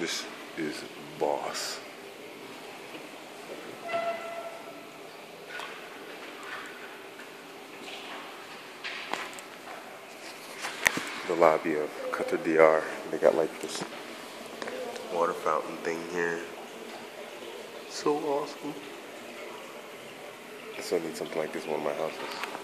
This is boss. The lobby of Qatar Diar. They got like this water fountain thing here. So awesome. I still need something like this in one of my houses.